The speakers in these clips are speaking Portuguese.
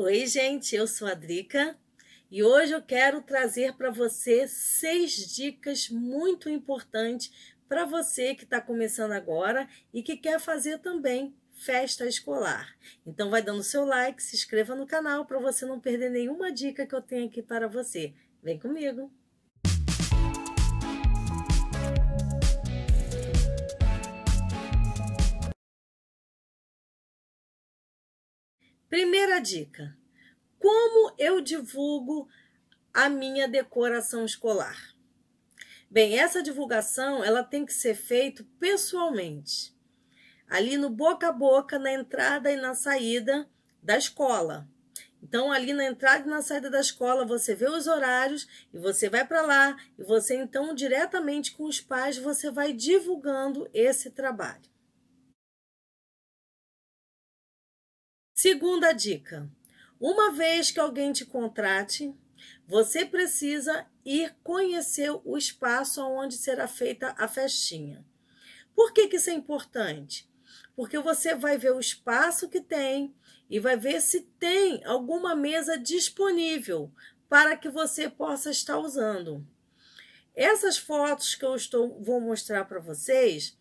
Oi, gente, eu sou a Drica e hoje eu quero trazer para você seis dicas muito importantes para você que está começando agora e que quer fazer também festa escolar. Então vai dando seu like, se inscreva no canal para você não perder nenhuma dica que eu tenho aqui para você. Vem comigo! Primeira dica: como eu divulgo a minha decoração escolar? Bem, essa divulgação ela tem que ser feita pessoalmente, ali no boca a boca, na entrada e na saída da escola. Então, ali na entrada e na saída da escola, você vê os horários e você vai para lá e você, então, diretamente com os pais, você vai divulgando esse trabalho. Segunda dica: uma vez que alguém te contrate, você precisa ir conhecer o espaço onde será feita a festinha. Por que, que isso é importante? Porque você vai ver o espaço que tem e vai ver se tem alguma mesa disponível para que você possa estar usando. Essas fotos que eu estou, vou mostrar para vocês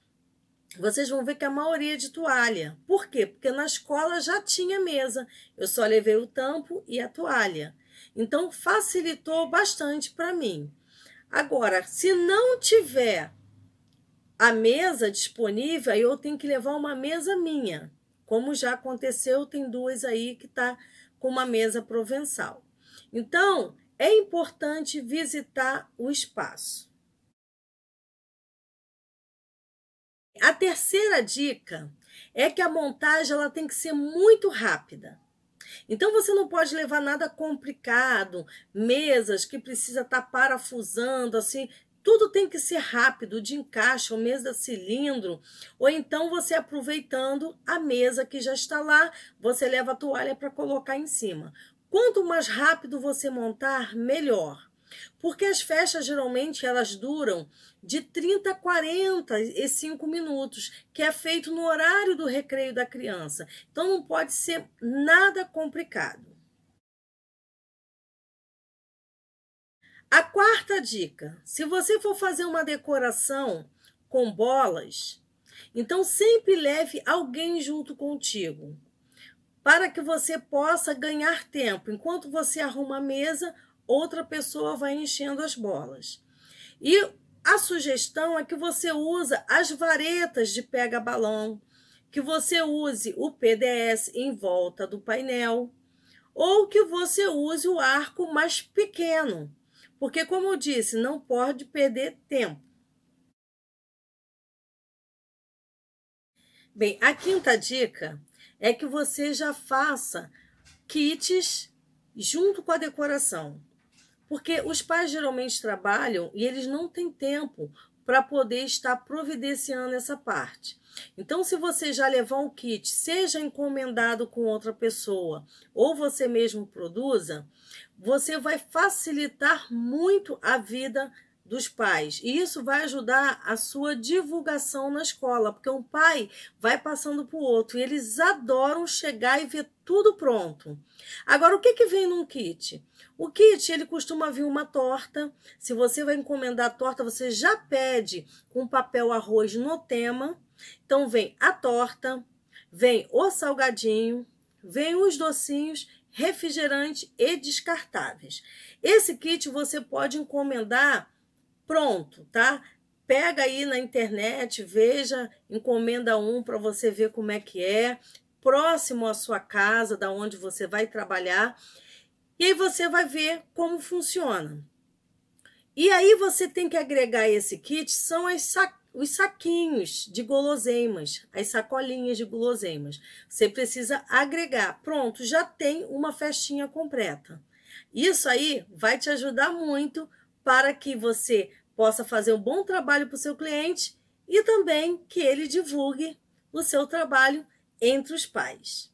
vocês vão ver que a maioria é de toalha. Por quê? Porque na escola já tinha mesa. Eu só levei o tampo e a toalha. Então, facilitou bastante para mim. Agora, se não tiver a mesa disponível, eu tenho que levar uma mesa minha. Como já aconteceu, tem duas aí que tá com uma mesa provençal. Então, é importante visitar o espaço. A terceira dica é que a montagem ela tem que ser muito rápida. Então você não pode levar nada complicado, mesas que precisa estar tá parafusando, assim, tudo tem que ser rápido, de encaixe, ou mesa cilindro, ou então você aproveitando a mesa que já está lá, você leva a toalha para colocar em cima. Quanto mais rápido você montar, melhor. Porque as festas geralmente elas duram de 30 a 45 minutos, que é feito no horário do recreio da criança. Então não pode ser nada complicado. A quarta dica: se você for fazer uma decoração com bolas, então sempre leve alguém junto contigo, para que você possa ganhar tempo enquanto você arruma a mesa outra pessoa vai enchendo as bolas. E a sugestão é que você usa as varetas de pega-balão, que você use o PDS em volta do painel, ou que você use o arco mais pequeno, porque, como eu disse, não pode perder tempo. Bem, a quinta dica é que você já faça kits junto com a decoração. Porque os pais geralmente trabalham e eles não têm tempo para poder estar providenciando essa parte. Então, se você já levar um kit, seja encomendado com outra pessoa ou você mesmo produza, você vai facilitar muito a vida dos pais. E isso vai ajudar a sua divulgação na escola, porque um pai vai passando para o outro e eles adoram chegar e ver tudo pronto. Agora, o que, que vem num kit? O kit, ele costuma vir uma torta. Se você vai encomendar a torta, você já pede com papel arroz no tema. Então, vem a torta, vem o salgadinho, vem os docinhos, refrigerante e descartáveis. Esse kit você pode encomendar pronto, tá? Pega aí na internet, veja, encomenda um para você ver como é que é, próximo à sua casa, da onde você vai trabalhar, e aí você vai ver como funciona. E aí você tem que agregar esse kit, são as os saquinhos de guloseimas, as sacolinhas de guloseimas. Você precisa agregar. Pronto, já tem uma festinha completa. Isso aí vai te ajudar muito para que você possa fazer um bom trabalho para o seu cliente e também que ele divulgue o seu trabalho entre os pais.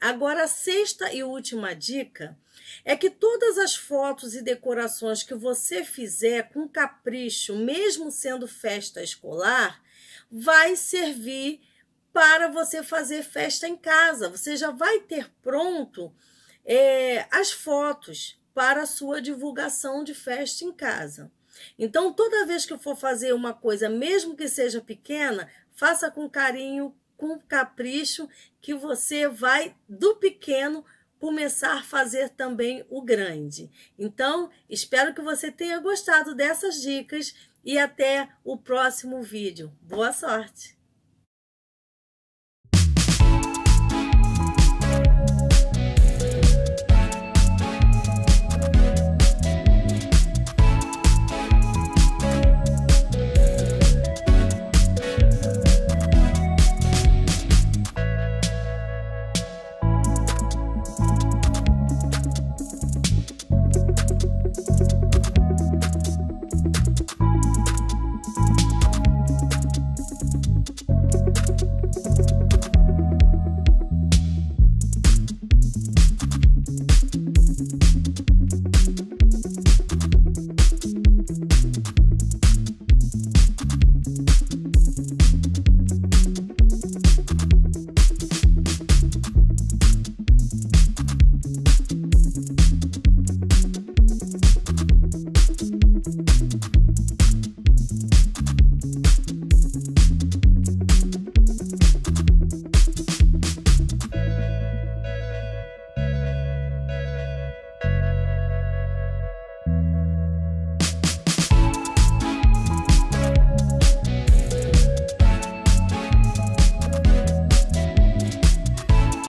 Agora, a sexta e última dica é que todas as fotos e decorações que você fizer com capricho, mesmo sendo festa escolar, vai servir para você fazer festa em casa. Você já vai ter pronto é, as fotos para a sua divulgação de festa em casa. Então, toda vez que for fazer uma coisa, mesmo que seja pequena, faça com carinho, com capricho, que você vai do pequeno começar a fazer também o grande. Então, espero que você tenha gostado dessas dicas e até o próximo vídeo. Boa sorte!